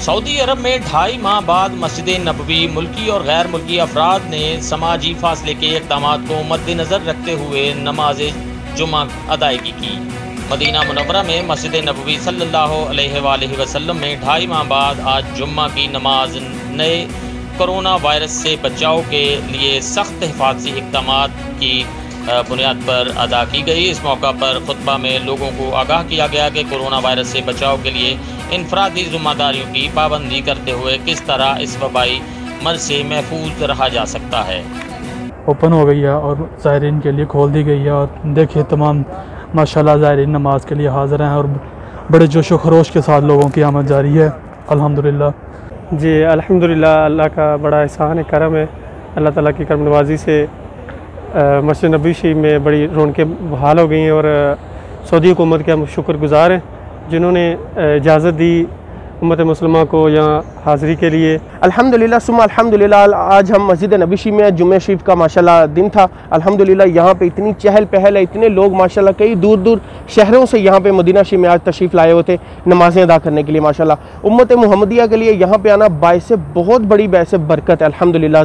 Saudi अरब में ढाई माह बाद मस्जिद नबवी, मुल्की और गैर मुल्की अफराद ने समाजी फासले के इकदाम को मद्देनज़र रखते हुए नमाज़ जुमा अदायगी की। मदीना मुनवरा में मस्जिद नबवी सल्लल्लाहु अलैहि वसल्लम में ढाई माह बाद आज जुम्मा की नमाज़ नए कोरोना वायरस से बचाव के लिए सख्त हिफाजती इकदाम की बुनियाद पर अदा की गई। इस मौका पर खुतबा में लोगों को आगाह किया गया कि कोरोना वायरस से बचाव के लिए इनफरादी ज़िम्मेदारियों की पाबंदी करते हुए किस तरह इस वबाई मर से महफूज रहा जा सकता है? ओपन हो गई है और ज़ायरीन के लिए खोल दी गई है और देखिए तमाम माशाल्लाह ज़ायरीन नमाज़ के लिए हाज़िर हैं और बड़े जोश व खरोश के साथ लोगों की आमद जारी है। अल्हम्दुलिल्लाह। जी अल्हम्दुलिल्लाह अल्लाह का बड़ा एहसान है करम है। अल्लाह ताला की करम नवाजी से मस्जिद नबी शरीफ में बड़ी रौनकें बहाल हो गई हैं और सऊदी हुकूमत के हम शुक्रगुजार हैं। जिन्होंने इजाज़त दी उम्मत मुसलमान को यहाँ हाज़िरी के लिए। अल्हम्दुलिल्लाह सुमा अल्हम्दुलिल्लाह, आज हम मस्जिद नबी शरीफ में जुमे शरीफ का माशाल्लाह दिन था। अल्हम्दुलिल्लाह, यहाँ पे इतनी चहल पहल है, इतने लोग माशाल्लाह, कई दूर दूर शहरों से यहाँ पे मदीना शरीफ में आज तशरीफ़ लाए हुए थे, नमाज़ें अदा करने के लिए माशाल्लाह। उम्मत मोहम्मदिया के लिए यहाँ पर आना बायस बहुत बड़ी बैस बरकत है, अल्हम्दुलिल्लाह